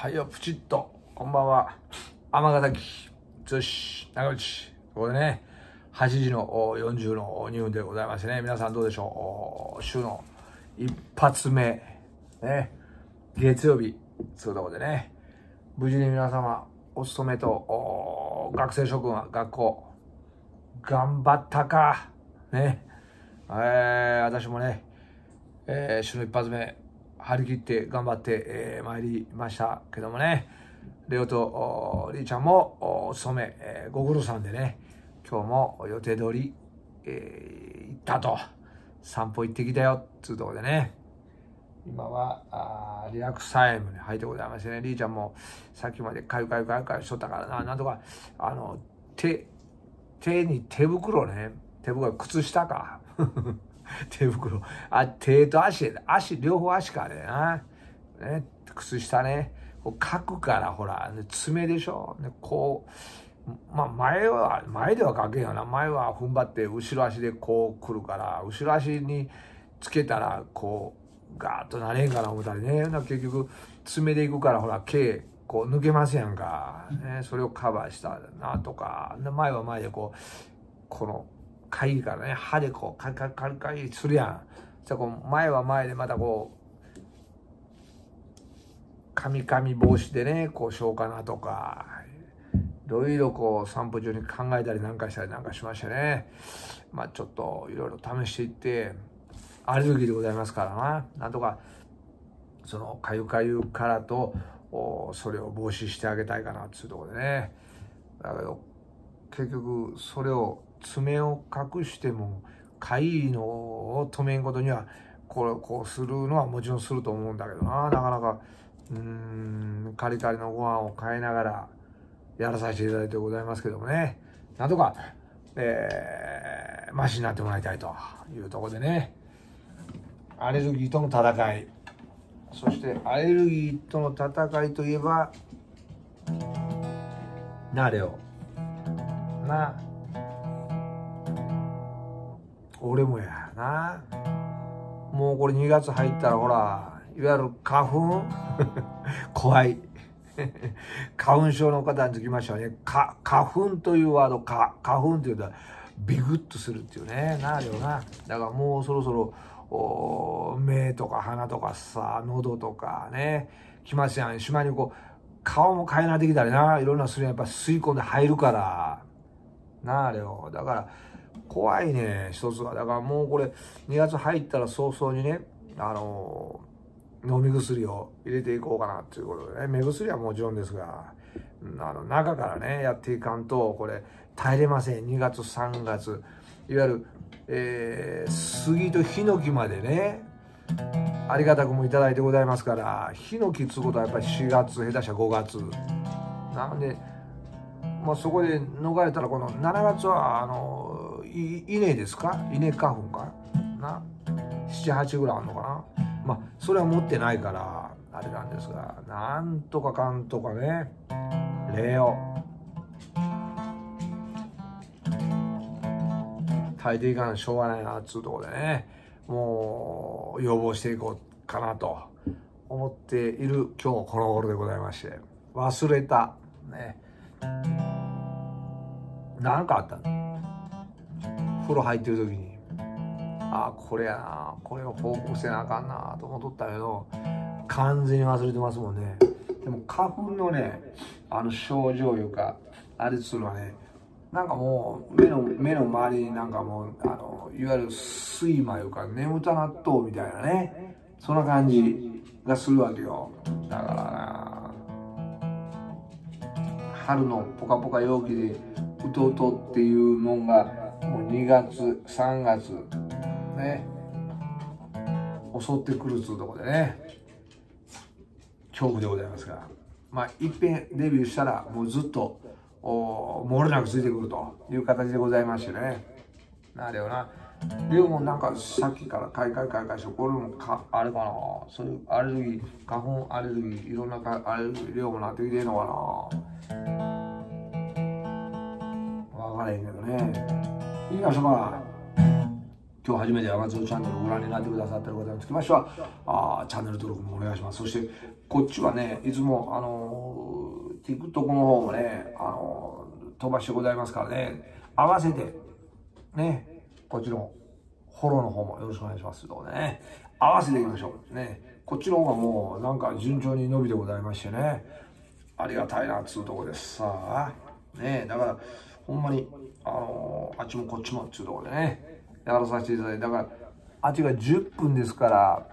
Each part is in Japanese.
はいよ、プチッと。こんばんは。尼崎、女子、長内。ここでね、8時の40の2分でございますね。皆さんどうでしょう週の一発目、ね、月曜日、そういうとこでね、無事に皆様、お勤めと、学生諸君は学校、頑張ったか。ね。えー、私もね、えー、週の一発目、張り切って頑張って、えー、参りましたけどもね、レオとリーちゃんもお勤め、えー、ご苦労さんでね、今日も予定通り、えー、行ったと、散歩行ってきたよ、つうとこでね、今はあリラックスタイムに入ってございましてね、リーちゃんもさっきまでかゆかゆかゆかゆしとったからな、なんとか、あの、手、手に手袋ね、手袋、靴下か。手袋。あ、手と足、足、両方足かねな。ね、靴下ね。こう書くから、ほら、爪でしょ。ね、こう、まあ、前は、前では書けんよな。前は踏ん張って、後ろ足でこう来るから、後ろ足につけたら、こう、ガーッとなれんかな思ったりね。結局、爪でいくから、ほら、毛、こう抜けますやんか。ね、それをカバーしたなとか。前は前でこう、この、かゆいからね、歯でこう、カリカリカリカリするやん。じゃこう、前は前でまたこう、カミカミ防止でね、こうしようかなとか、いろいろこう散歩中に考えたりなんかしたりなんかしましたね。まあちょっといろいろ試していって、アレルギーでございますからな。なんとか、そのかゆかゆからと、それを防止してあげたいかなっていうところでね。だけど、結局それを爪を隠してもかいのを止めんことにはこれこうするのはもちろんすると思うんだけどな。なかなかうんカリカリのご飯を変えながらやらさせていただいてございますけどもね。なんとか、えー、マシになってもらいたいというところでね。アレルギーとの戦い。そしてアレルギーとの戦いといえばなれよな俺もやな。もうこれ2月入ったらほらいわゆる花粉？怖い。花粉症の方につきましてはね花粉というワード花粉というとビグッとするっていうねなるよな。だからもうそろそろ目とか鼻とかさ喉とかね来ますやん。島にこう顔も変えなってきたりな。いろんなするやっぱ吸い込んで入るから。なあれよ。だから怖いね、一つは。だからもうこれ、2月入ったら早々にね、あのー、飲み薬を入れていこうかなということでね、目薬はもちろんですが、あの、中からね、やっていかんと、これ、耐えれません。2月、3月。いわゆる、えー、杉とヒノキまでね、ありがたくもいただいてございますから、ヒノキつうことはやっぱり4月、下手したら5月。なんで、まあ、そこで逃れたらこの7月はあの稲ですか？稲花粉かな？78ぐらいあるのかな？まあそれは持ってないからあれなんですがなんとかかんとかね。礼を。耐えていかないしょうがないなっつうとこでねもう要望していこうかなと思っている今日この頃でございまして忘れた。ね。何かあったの？風呂入ってる時にああこれやなこれを報告せなあかんなと思っとったけど完全に忘れてますもんね。でも花粉のねあの症状いうかあれするのはねなんかもう目の目の周りになんかもうあのいわゆる睡魔いうか眠た納豆みたいなねそんな感じがするわけよ。だからな春のポカポカ陽気でうとうとっていうのがもう2月3月ね。襲ってくるっつうとこでね。恐怖でございますが。まあいっぺんデビューしたらもうずっとお漏れなくついてくるという形でございましてね。なるよな。でもなんかさっきから買い替え買い替えしてこれもかあれかな。そういうアレルギー花粉アレルギーいろんなアレルギー量もなってきてんのかな。分からへんけどね。いいか、そば。今日初めて山津チャンネルをご覧になってくださってる方につきましてはあチャンネル登録もお願いします。そしてこっちはねいつもあの TikTok の方もねあの飛ばしてございますからね。合わせてねこっちのフォローの方もよろしくお願いします。というね。合わせていきましょう。ね。こっちの方がもうなんか順調に伸びてございましてね。ありがたいなっつうとこです。さあ。ねだからほんまにあのあっちもこっちもっつうとこでね。やらさせていただいてだからあっちが10分ですから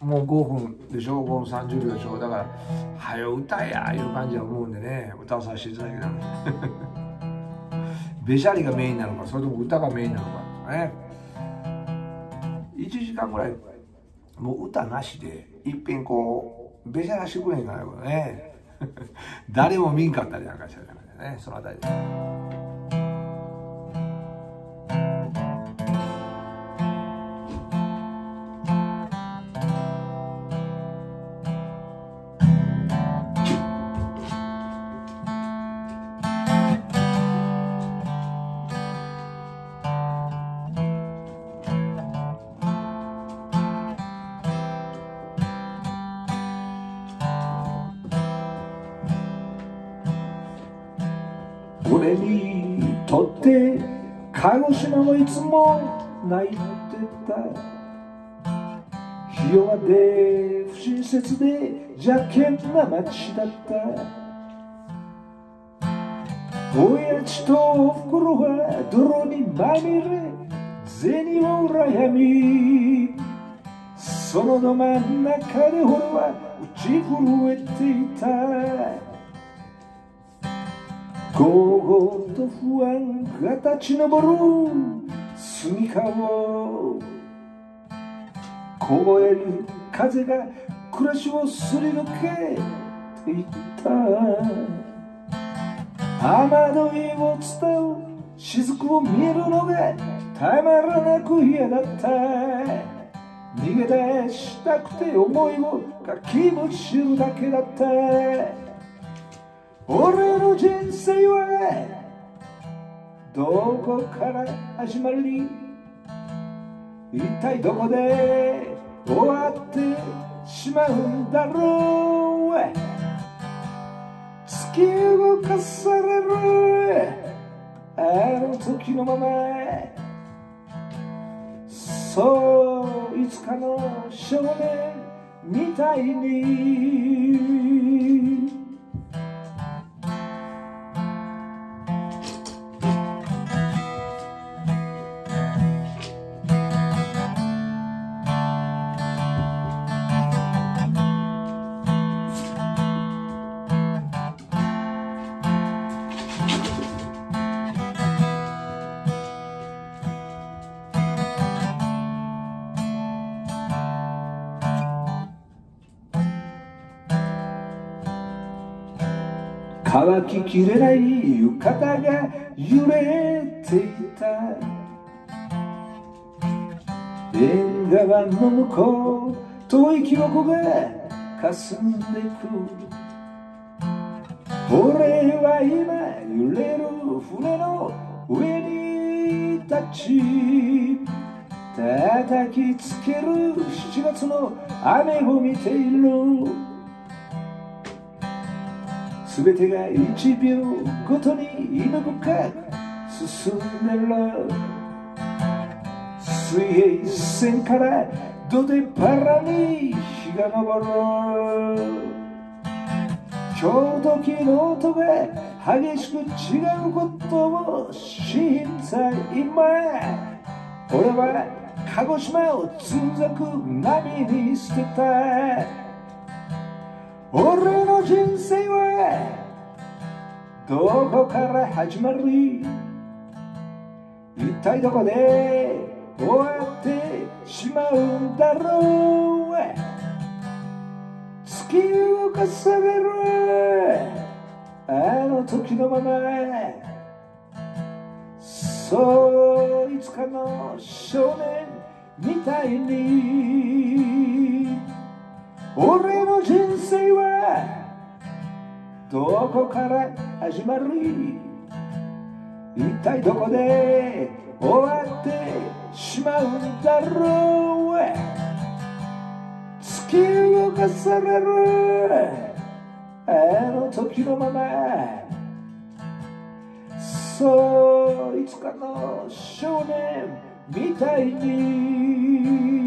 もう5分でしょ？5分30秒でしょ？だから「はよ歌えや」いう感じは思うんでね歌わさせていただきたいべしゃりがメインなのかそれとも歌がメインなのかね。1時間ぐらいもう歌なしでいっぺんこうべしゃらしてくれへんかなね。誰も見んかったりなんかしてねそのあたりで。俺にとって鹿児島もいつも泣いてたひ弱で不親切で邪険な街だった親父とおふくろは泥にまみれ銭を羨みそのど真ん中で俺は打ち震えていた。ゴーゴーと不安が立ち上る住みかを凍える風が暮らしをすり抜けていった。雨どいを伝う雫を見えるのがたまらなく嫌だった。逃げ出したくて思いをかきむしるだけだった。俺の人生はどこから始まり一体どこで終わってしまうんだろう？突き動かされるあの時のまま。そういつかの少年みたいに。乾ききれない浴衣が揺れていた。縁側の向こう遠い記憶が霞んでく。俺は今揺れる船の上に立ち叩きつける。7月の雨を見ている。全てが1秒ごとに犬深く進んでる。水平線からどでパラに日が昇る。今日時の音が激しく違うことを信じた今俺は鹿児島をつんざく波に捨てた。俺の人生はどこから始まり一体どこで終わってしまうんだろう？突き動かされるあの時のまま。そういつかの少年みたいに。俺の人生はどこから始まり一体どこで終わってしまうんだろう？突き動かされる？あの時のまま。そういつかの少年みたいに。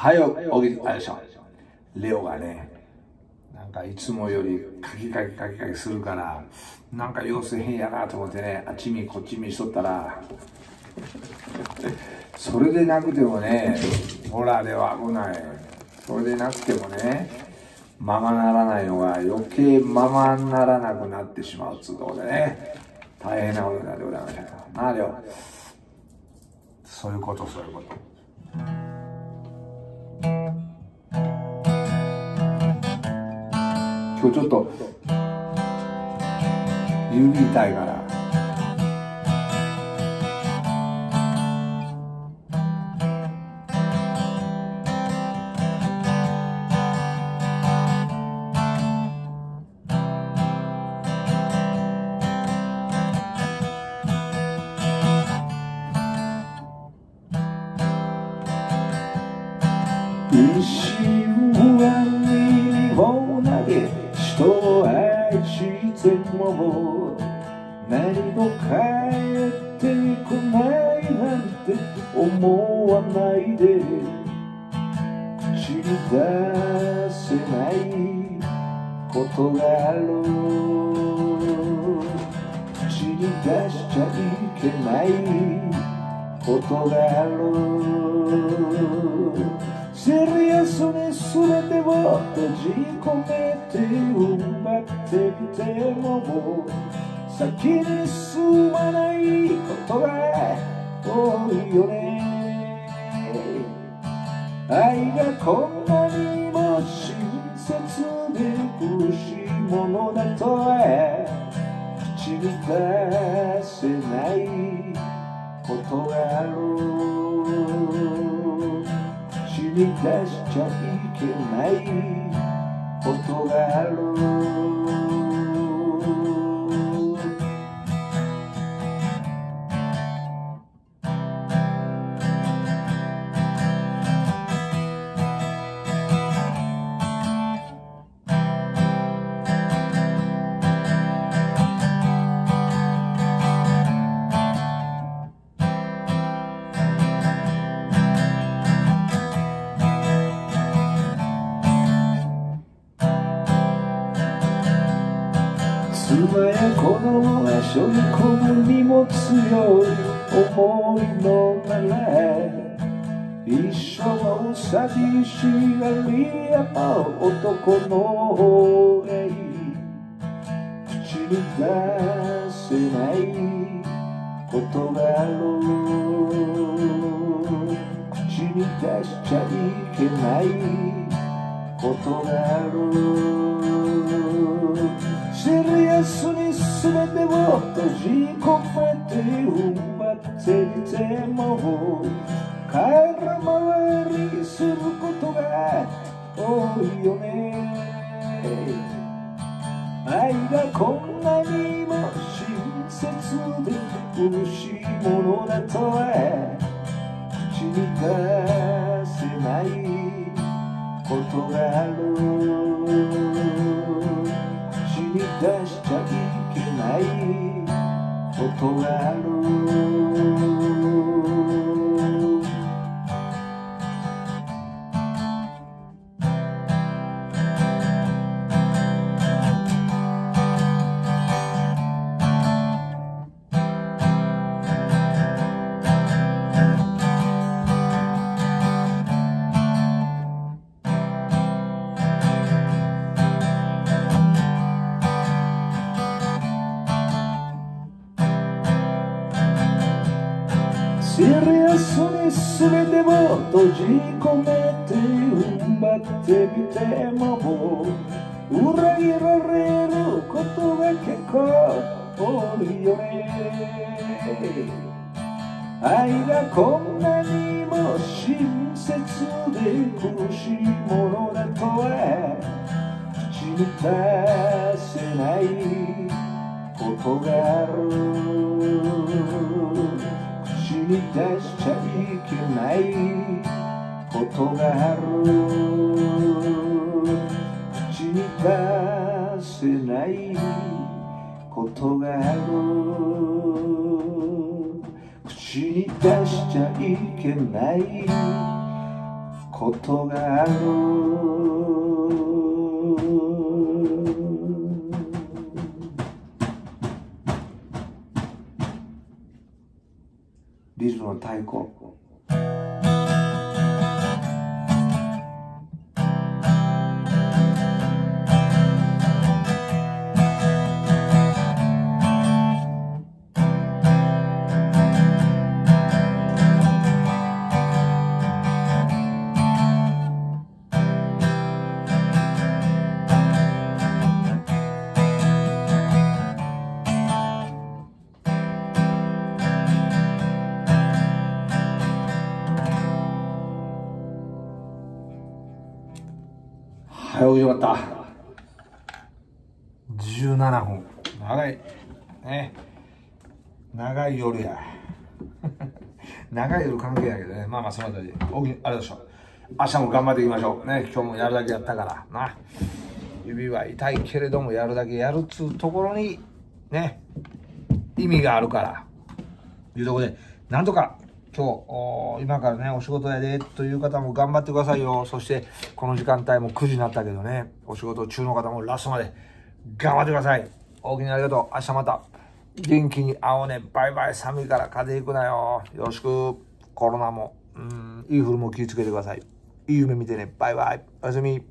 はよ、おぎ、あれでしょ？レオがね、なんかいつもよりカキカキカキカキするから、なんか様子変やなと思ってね、あっち見こっち見しとったら、それでなくてもね、ほら、では危ない。それでなくてもね、ままならないのが余計ままならなくなってしまうつうことでね、大変なことになんでございましたなあ、レオ。そういうこと、そういうこと。今日ちょっと指痛いから。も何も帰ってこないなんて思わないで口に出せないことがあろう口に出しちゃいけないことがあろう先に進まないことが多いよね。愛がこんなにも親切で苦しいものだとは口に出せないことがある口に出しちゃいむ荷物より思いのなら一緒の寂しがり屋男の方がい口に出せないことがある口に出しちゃいけないことがある。シリアスに全てを閉じ込めて埋まっていても空回りすることが多いよ。全てを閉じ込めて踏ん張ってみても裏切られることが結構多いよね愛がこんなにも親切で苦しいものだとは口に出せないことがある。口に出しちゃいけないことがある。口に出せないことがある口に出しちゃいけないことがあるビルの太鼓 長い夜や。長い夜関係やけどね。まあまあ、そのあたりで。おきあれでしょ。明日も頑張っていきましょう。ね。今日もやるだけやったから。な。指は痛いけれども、やるだけやるっつうところに、ね。意味があるから。いうとこで、なんとか今日、今からね、お仕事やで、という方も頑張ってくださいよ。そして、この時間帯も9時になったけどね、お仕事中の方もラストまで頑張ってください。大きにありがとう。明日また元気に会おうね。バイバイ。寒いから風邪ひくなよ。よろしく。コロナも、うん、インフルも気をつけてください。いい夢見てね。バイバイ。おやすみ。